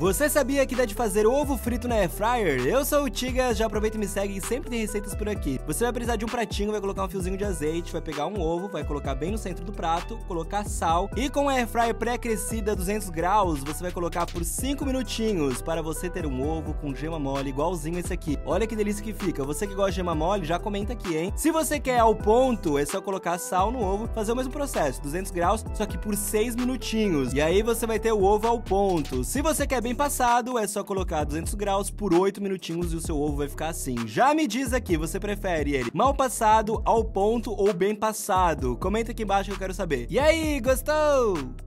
Você sabia que dá de fazer ovo frito na air fryer? Eu sou o Tiga, já aproveita e me segue sempre tem receitas por aqui. Você vai precisar de um pratinho, vai colocar um fiozinho de azeite, vai pegar um ovo, vai colocar bem no centro do prato, colocar sal e com a air fryer pré-aquecida a 200 graus, você vai colocar por 5 minutinhos para você ter um ovo com gema mole igualzinho esse aqui. Olha que delícia que fica. Você que gosta de gema mole, já comenta aqui, hein? Se você quer ao ponto, é só colocar sal no ovo, fazer o mesmo processo, 200 graus, só que por 6 minutinhos. E aí você vai ter o ovo ao ponto. Se você quer bem passado, é só colocar 200 graus por 8 minutinhos e o seu ovo vai ficar assim. Já me diz aqui, você prefere ele mal passado, ao ponto ou bem passado? Comenta aqui embaixo que eu quero saber. E aí, gostou?